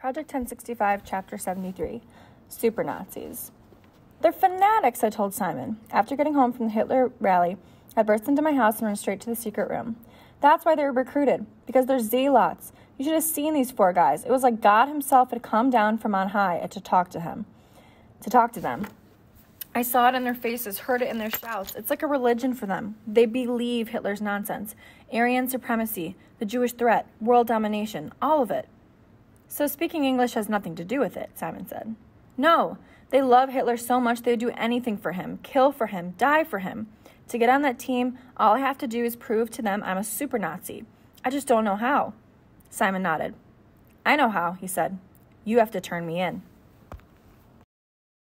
Projekt 1065, Chapter 73 Super Nazis. They're fanatics, I told Simon. After getting home from the Hitler rally, I burst into my house and ran straight to the secret room. That's why they were recruited, because they're zealots. You should have seen these four guys. It was like God Himself had come down from on high to talk to him, to talk to them. I saw it in their faces, heard it in their shouts. It's like a religion for them. They believe Hitler's nonsense Aryan supremacy, the Jewish threat, world domination, all of it. So speaking English has nothing to do with it, Simon said. No, they love Hitler so much they'd do anything for him, kill for him, die for him. To get on that team, all I have to do is prove to them I'm a super Nazi. I just don't know how. Simon nodded. I know how, he said. You have to turn me in.